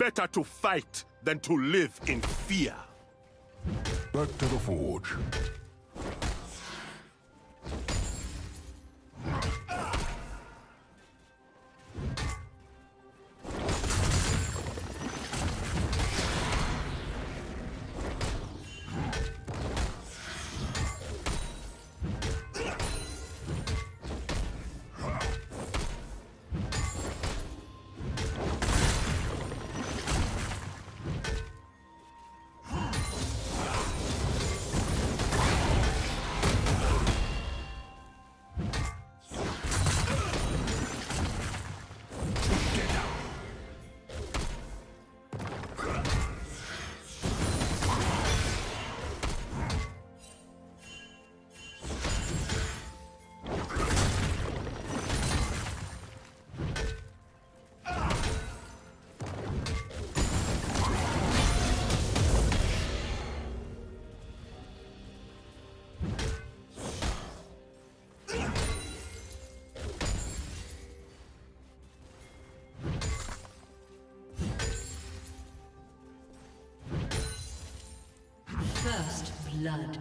better to fight than to live in fear. Back to the forge. First blood.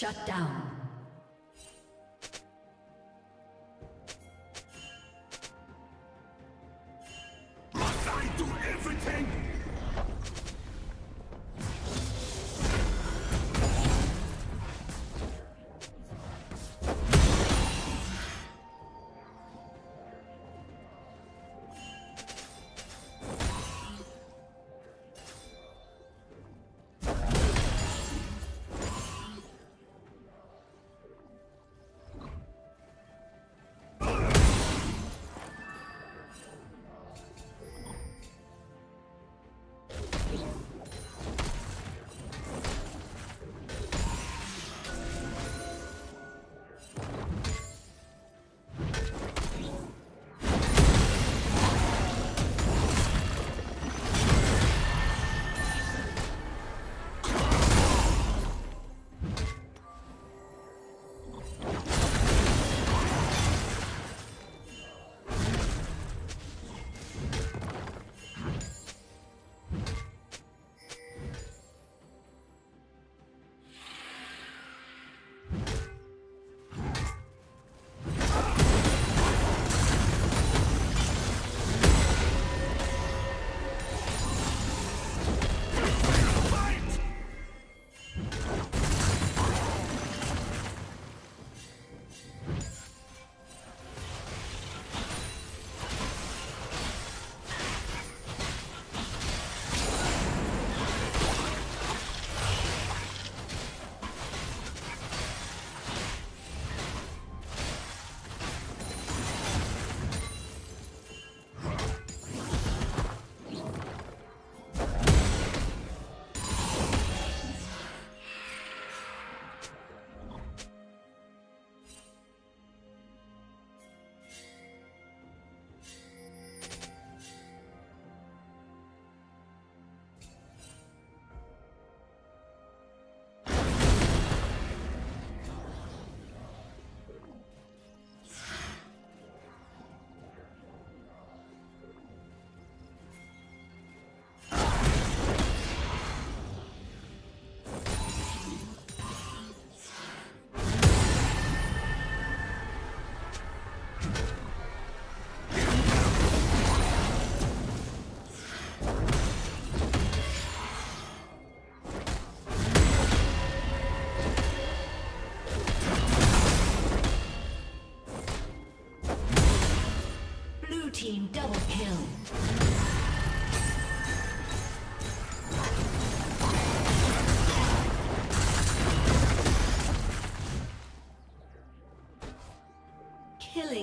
Shut down.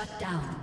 Shut down.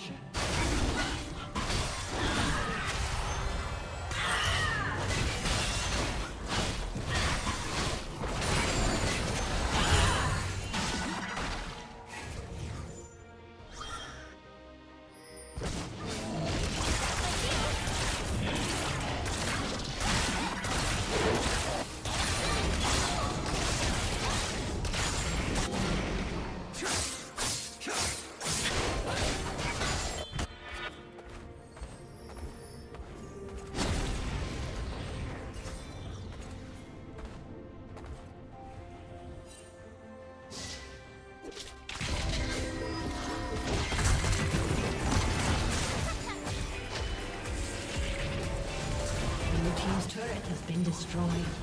Baron destroyed.